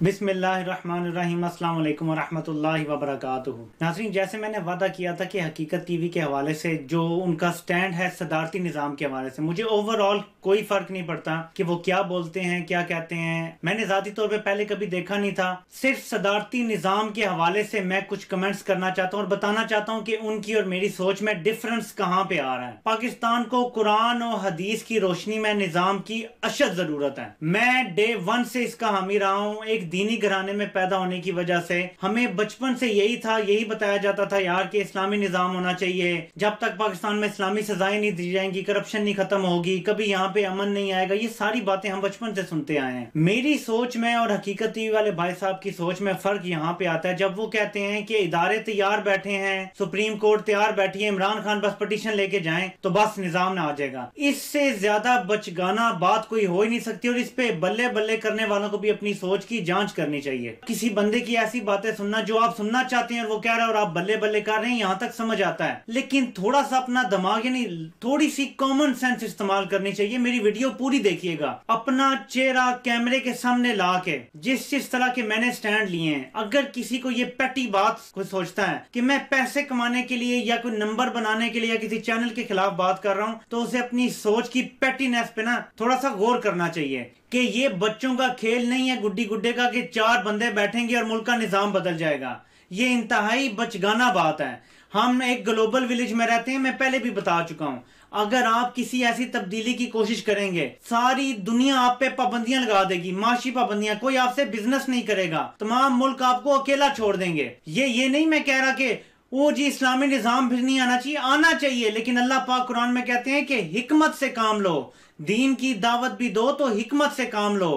بسم اللہ الرحمن الرحیم، السلام علیکم ورحمۃ اللہ وبرکاتہ۔ ناظرین، جیسے میں نے وعدہ کیا تھا کہ حقیقت ٹی وی کے حوالے سے جو ان کا سٹینڈ ہے صدارتی نظام کے حوالے سے، مجھے اوور آل کوئی فرق نہیں پڑتا کہ وہ کیا بولتے ہیں، کیا کہتے ہیں۔ میں نے ذاتی طور پہ پہلے کبھی دیکھا نہیں تھا۔ صرف صدارتی نظام کے حوالے سے میں کچھ کمنٹس کرنا چاہتا ہوں اور بتانا چاہتا ہوں کہ ان کی اور میری سوچ میں ڈفرنس کہاں پہ آ رہا ہے۔ پاکستان کو قرآن و حدیث کی روشنی میں نظام کی اشد ضرورت ہے۔ میں ڈے ون سے اس کا حامی رہا ہوں۔ ایک ایک دینی گھرانے میں پیدا ہونے کی وجہ سے ہمیں بچپن سے یہی تھا، یہی بتایا جاتا تھا یار کہ اسلامی نظام ہونا چاہیے۔ جب تک پاکستان میں اسلامی سزائیں نہیں دی جائیں گی کرپشن نہیں ختم ہوگی، کبھی یہاں پہ امن نہیں آئے گا، یہ ساری باتیں ہم بچپن سے سنتے آئے ہیں۔ میری سوچ میں اور حقیقت والے بھائی صاحب کی سوچ میں فرق یہاں پہ آتا ہے۔ جب وہ کہتے ہیں کہ ادارے تیار بیٹھے ہیں، سپریم کورٹ تیار بیٹھی ہے، عمران خان بس پٹیشن لے کے جائیں تو بس نظام نہ آ جائے گا۔ اس سے زیادہ بچگانا بات کوئی ہو ہی نہیں سکتی اور اس پہ بلے بلے کرنے والوں کو بھی اپنی سوچ کی جان جانچ کرنی چاہیے۔ کسی بندے کی ایسی باتیں سننا جو آپ سننا چاہتے ہیں اور وہ کہہ رہا ہے اور آپ بلے بلے کر رہے ہیں، یہاں تک سمجھ آتا ہے۔ لیکن تھوڑا سا اپنا دماغ یعنی تھوڑی سی کامن سینس استعمال کرنی چاہیے۔ میری ویڈیو پوری دیکھیے گا۔ اپنا چہرہ کیمرے کے سامنے لا کے، جس جس طرح کے میں نے سٹینڈ لیے ہیں۔ اگر کسی کو یہ پیٹی بات کوئی سوچتا ہے کہ میں پیسے کمانے کے لیے یا کوئی نمبر بنانے کے لیے یا کسی چینل کے خلاف بات کر رہا ہوں، تو اسے اپنی سوچ کی پیٹینس پہ نا تھوڑا سا غور کرنا چاہیے۔ کہ یہ بچوں کا کھیل نہیں ہے گڈی گڈے کا کہ چار بندے بیٹھیں گے اور ملک کا نظام بدل جائے گا۔ یہ انتہائی بچگانا بات ہے۔ ہم ایک گلوبل ولیج میں رہتے ہیں، میں پہلے بھی بتا چکا ہوں۔ اگر آپ کسی ایسی تبدیلی کی کوشش کریں گے، ساری دنیا آپ پہ پابندیاں لگا دے گی، معاشی پابندیاں، کوئی آپ سے بزنس نہیں کرے گا، تمام ملک آپ کو اکیلا چھوڑ دیں گے۔ یہ یہ نہیں میں کہہ رہا کہ وہ جی اسلامی نظام پھر نہیں آنا چاہیے آنا چاہیے، لیکن اللہ پاک قرآن میں کہتے ہیں کہ حکمت سے کام لو، دین کی دعوت بھی دو تو حکمت سے کام لو۔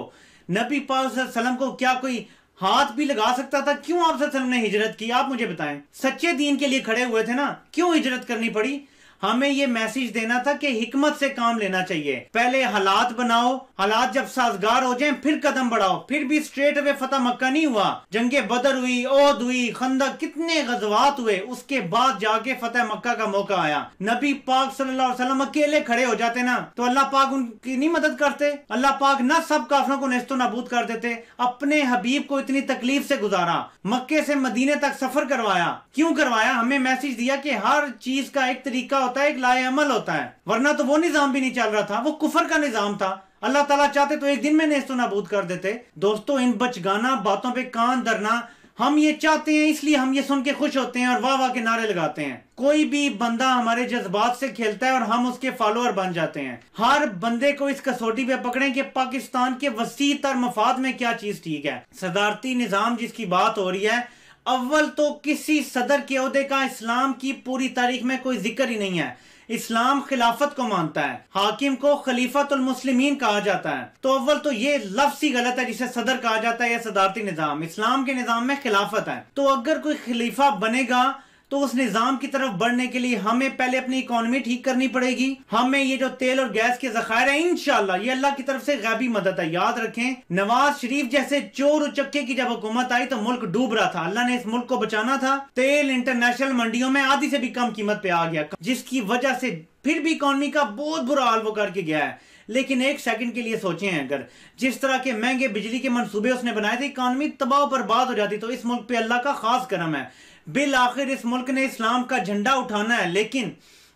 نبی پاک صلی اللہ علیہ وسلم کو کیا کوئی ہاتھ بھی لگا سکتا تھا؟ کیوں آپ صلی اللہ علیہ وسلم نے ہجرت کی؟ آپ مجھے بتائیں، سچے دین کے لیے کھڑے ہوئے تھے نا، کیوں ہجرت کرنی پڑی؟ ہمیں یہ میسیج دینا تھا کہ حکمت سے کام لینا چاہیے۔ پہلے حالات بناؤ، حالات جب سازگار ہو جائیں، پھر قدم بڑھاؤ۔ پھر بھی سٹریٹ اوے فتح مکہ نہیں ہوا۔ جنگ بدر ہوئی عود ہوئی، خندق، کتنے غزوات ہوئے۔ اس کے بعد جا کے فتح مکہ کا موقع آیا۔ نبی پاک صلی اللہ علیہ وسلم اکیلے کھڑے ہو جاتے نا، تو اللہ پاک ان کی نہیں مدد کرتے۔ اللہ پاک نہ سب کافروں کو نیست و نابود کر دیتے، اپنے حبیب کو اتنی تکلیف سے گزارا۔ مکے سے مدینے تک سفر کروایا۔ کیوں کروایا؟ ہمیں میسیج دیا کہ ہر چیز کا ایک طریقہ ہوتا ہے، ایک لائے عمل ہوتا ہے۔ ورنہ تو وہ نظام بھی نہیں چل رہا تھا، وہ کفر کا نظام تھا۔ اللہ تعالیٰ چاہتے تو ایک دن میں نیست و نابود کر دیتے۔ دوستو، ان بچگانا باتوں پہ کان درنا ہم یہ چاہتے ہیں، اس لیے ہم یہ سن کے خوش ہوتے ہیں اور واہ واہ کے نعرے لگاتے ہیں۔ کوئی بھی بندہ ہمارے جذبات سے کھیلتا ہے اور ہم اس کے فالوور بن جاتے ہیں۔ ہر بندے کو اس کسوٹی پہ پکڑیں کہ پاکستان کے وسیع تر مفاد میں کیا چیز ٹھیک ہے۔ صدارتی نظام جس کی بات ہو رہی ہے اول تو کسی صدر کے عہدے کا اسلام کی پوری تاریخ میں کوئی ذکر ہی نہیں ہے۔ اسلام خلافت کو مانتا ہے، حاکم کو خلیفت المسلمین کہا جاتا ہے۔ تو اول تو یہ لفظ ہی غلط ہے جسے صدر کہا جاتا ہے یا صدارتی نظام۔ اسلام کے نظام میں خلافت ہے۔ تو اگر کوئی خلیفہ بنے گا تو اس نظام کی طرف بڑھنے کے لیے ہمیں پہلے اپنی اکانومی ٹھیک کرنی پڑے گی۔ ہمیں یہ جو تیل اور گیس کے ذخائر ہیں، انشاءاللہ یہ اللہ کی طرف سے غیبی مدد ہے۔ یاد رکھیں، نواز شریف جیسے چور چکے کی جب حکومت آئی تو ملک ڈوب رہا تھا۔ اللہ نے اس ملک کو بچانا تھا۔ تیل انٹرنیشنل منڈیوں میں آدھی سے بھی کم قیمت پہ آ گیا۔ جس کی وجہ سے پھر بھی اکانومی کا بہت برا حال وہ کر کے گیا ہے۔ لیکن ایک سیکنڈ کے لیے سوچیں اگر، جس طرح کے مہنگے بجلی کے منصوبے اس نے بنائے تھے اکانومی تباہ پر بات ہو جاتی تو اس ملک پہ اللہ کا خاص کرم ہے۔ بالآخر اس ملک نے اسلام کا جھنڈا اٹھانا ہے، لیکن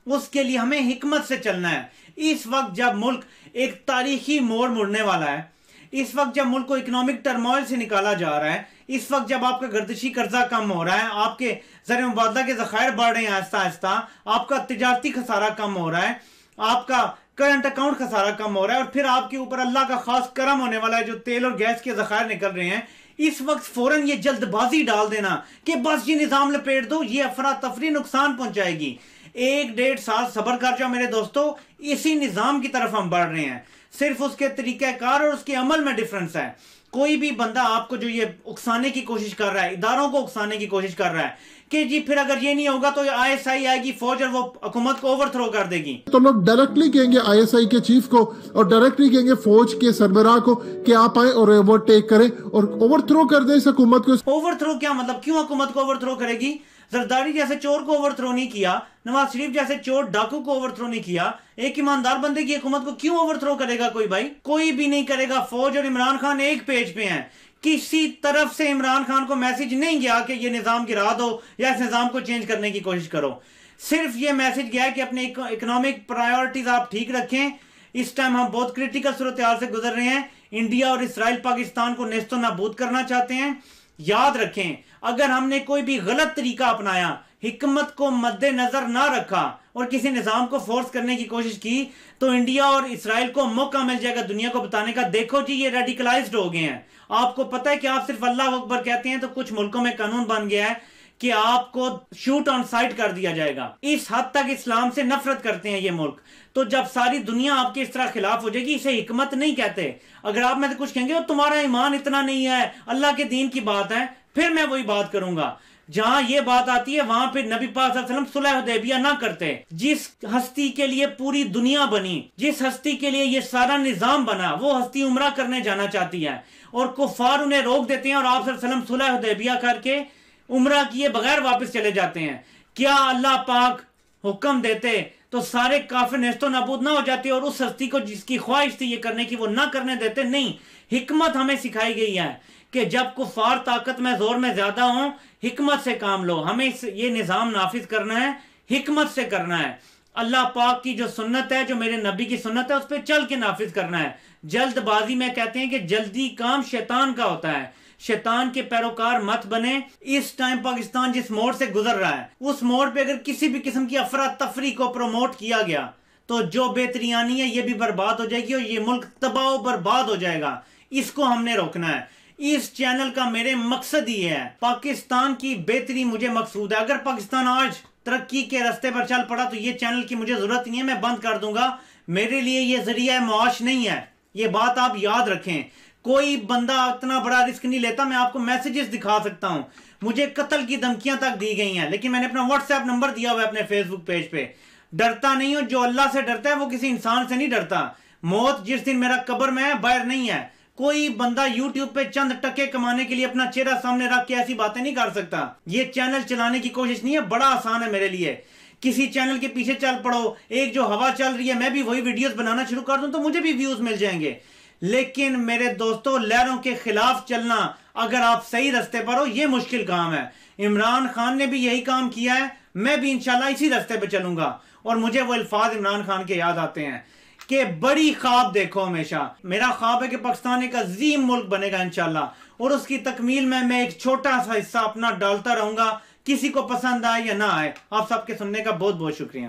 اس کے لیے ہمیں حکمت سے چلنا ہے۔ اس وقت جب ملک ایک تاریخی موڑ مڑنے والا ہے، اس وقت جب ملک کو اکنامک ٹرموائل سے نکالا جا رہا ہے، اس وقت جب آپ کا گردشی قرضہ کم ہو رہا ہے، آپ کے زر مبادلہ کے ذخائر بڑھ رہے ہیں، آہستہ آہستہ، آپ کا تجارتی خسارہ کم ہو رہا ہے، آپ کا کرنٹ اکاؤنٹ خسارہ کم ہو رہا ہے اور پھر آپ کے اوپر اللہ کا خاص کرم ہونے والا ہے جو تیل اور گیس کے ذخائر نکل رہے ہیں۔ اس وقت فوراً یہ جلد بازی ڈال دینا کہ بس یہ نظام لپیٹ دو، یہ افراتفری نقصان پہنچائے گی۔ ایک ڈیڑھ سال صبر کر جاؤ میرے دوستو، اسی نظام کی طرف ہم بڑھ رہے ہیں۔ صرف اس کے طریقہ کار اور اس کے عمل میں ڈیفرنس ہے۔ کوئی بھی بندہ آپ کو جو یہ اکسانے کی کوشش کر رہا ہے، اداروں کو اکسانے کی کوشش کر رہا ہے کہ جی پھر اگر یہ نہیں ہوگا تو آئی ایس آئی آئے گی فوج اور وہ حکومت کو اوور تھرو کر دے گی۔ تو لوگ ڈائریکٹلی کہیں گے آئی ایس آئی کے چیف کو اور ڈائریکٹلی کہیں گے فوج کے سربراہ کو کہ آپ آئیں اور وہ ٹیک کریں اور اوور تھرو کر دیں اس حکومت کو۔ اوور تھرو کیا مطلب؟ کیوں حکومت کو اوور تھرو کرے گی؟ زرداری جیسے چور کو اوور تھرو نہیں کیا نواز شریف جیسے چور ڈاکو کو اوور تھرو نہیں کیا ایک ایماندار بندے کی حکومت کو کیوں اوور تھرو کرے گا کوئی بھائی؟ کوئی بھی نہیں کرے گا۔ فوج اور عمران خان ایک پیج پہ ہیں۔ کسی طرف سے عمران خان کو میسج نہیں گیا کہ یہ نظام گرا دو یا اس نظام کو چینج کرنے کی کوشش کرو۔ صرف یہ میسج گیا کہ اپنے اکنامک پرائیورٹیز آپ ٹھیک رکھیں۔ اس ٹائم ہم بہت کریٹیکل صورتحال سے گزر رہے ہیں۔ انڈیا اور اسرائیل پاکستان کو نیست و نابود کرنا چاہتے ہیں۔ یاد رکھیں، اگر ہم نے کوئی بھی غلط طریقہ اپنایا، حکمت کو مد نظر نہ رکھا اور کسی نظام کو فورس کرنے کی کوشش کی، تو انڈیا اور اسرائیل کو موقع مل جائے گا دنیا کو بتانے کا۔ دیکھو جی یہ ریڈیکلائزڈ ہو گئے ہیں۔ آپ کو پتہ ہے کہ آپ صرف اللہ اکبر کہتے ہیں تو کچھ ملکوں میں قانون بن گیا ہے کہ آپ کو شوٹ آن سائٹ کر دیا جائے گا۔ اس حد تک اسلام سے نفرت کرتے ہیں یہ ملک۔ تو جب ساری دنیا آپ کے اس طرح خلاف ہو جائے گی، اسے حکمت نہیں کہتے۔ اگر آپ میں سے کچھ کہیں گے تمہارا ایمان اتنا نہیں ہے، اللہ کے دین کی بات ہے، پھر میں وہی بات کروں گا۔ جہاں یہ بات آتی ہے، وہاں پہ نبی پاک صلی اللہ علیہ وسلم صلح حدیبیہ نہ کرتے جس ہستی کے لیے پوری دنیا بنی، جس ہستی کے لیے یہ سارا نظام بنا، وہ ہستی عمرہ کرنے جانا چاہتی ہے اور کفار انہیں روک دیتے ہیں اور آپ صلی اللہ علیہ وسلم صلح حدیبیہ کر کے عمرہ کیے بغیر واپس چلے جاتے ہیں۔ کیا اللہ پاک حکم دیتے تو سارے کافر نیست و نابود نہ ہو جاتے اور اس ہستی کو جس کی خواہش تھی یہ کرنے کی وہ نہ کرنے دیتے، نہیں، حکمت ہمیں سکھائی گئی ہے کہ جب کفار طاقت میں، زور میں زیادہ ہوں، حکمت سے کام لو، ہمیں یہ نظام نافذ کرنا ہے، حکمت سے کرنا ہے۔ اللہ پاک کی جو سنت ہے، جو میرے نبی کی سنت ہے، اس پہ چل کے نافذ کرنا ہے۔ جلد بازی میں کہتے ہیں کہ جلدی کام شیطان کا ہوتا ہے۔ شیطان کے پیروکار مت بنے۔ اس ٹائم پاکستان جس موڑ سے گزر رہا ہے، اس موڑ پہ اگر کسی بھی قسم کی افراد کو پروموٹ کیا گیا، تو جو بہتریانی ہے، یہ بھی برباد ہو جائے گی اور یہ ملک تباہ و برباد ہو جائے گا۔ اس کو ہم نے روکنا ہے۔ اس چینل کا میرے مقصد ہی ہے، پاکستان کی بہتری مجھے مقصود ہے۔ اگر پاکستان آج ترقی کے رستے پر چل پڑا تو یہ چینل کی مجھے ضرورت نہیں ہے، میں بند کر دوں گا۔ میرے لیے یہ ذریعہ معاش نہیں ہے۔ یہ بات آپ یاد رکھیں۔ کوئی بندہ اتنا بڑا رسک نہیں لیتا، میں آپ کو میسیجز دکھا سکتا ہوں۔ مجھے قتل کی دھمکیاں تک دی گئی ہیں، لیکن میں نے اپنا واٹس ایپ نمبر دیا ہوا ہے اپنے فیس بک پیج پہ۔ ڈرتا نہیں ہوں، جو اللہ سے ڈرتا ہے وہ کسی انسان سے نہیں ڈرتا۔ موت جس دن میرا قبر میں ہے باہر نہیں ہے۔ کوئی بندہ یوٹیوب پہ چند ٹکے کمانے کے لیے اپنا چہرہ سامنے رکھ کے ایسی باتیں نہیں کر سکتا۔ یہ چینل چلانے کی کوشش نہیں ہے، بڑا آسان ہے میرے لیے۔ کسی چینل کے پیچھے چل پڑو، ایک جو ہوا چل رہی ہے، میں بھی وہی ویڈیوز بنانا شروع کر دوں تو مجھے بھی ویوز مل جائیں گے۔ لیکن میرے دوستو، لہروں کے خلاف چلنا اگر آپ صحیح رستے پر ہو، یہ مشکل کام ہے۔ عمران خان نے بھی یہی کام کیا ہے، میں بھی انشاءاللہ اسی رستے پہ چلوں گا۔ اور مجھے وہ الفاظ عمران خان کے یاد آتے ہیں۔ کہ بڑی خواب دیکھو ہمیشہ۔ میرا خواب ہے کہ پاکستان ایک عظیم ملک بنے گا انشاءاللہ۔ اور اس کی تکمیل میں میں ایک چھوٹا سا حصہ اپنا ڈالتا رہوں گا۔ کسی کو پسند آئے یا نہ آئے، آپ سب کے سننے کا بہت بہت شکریہ۔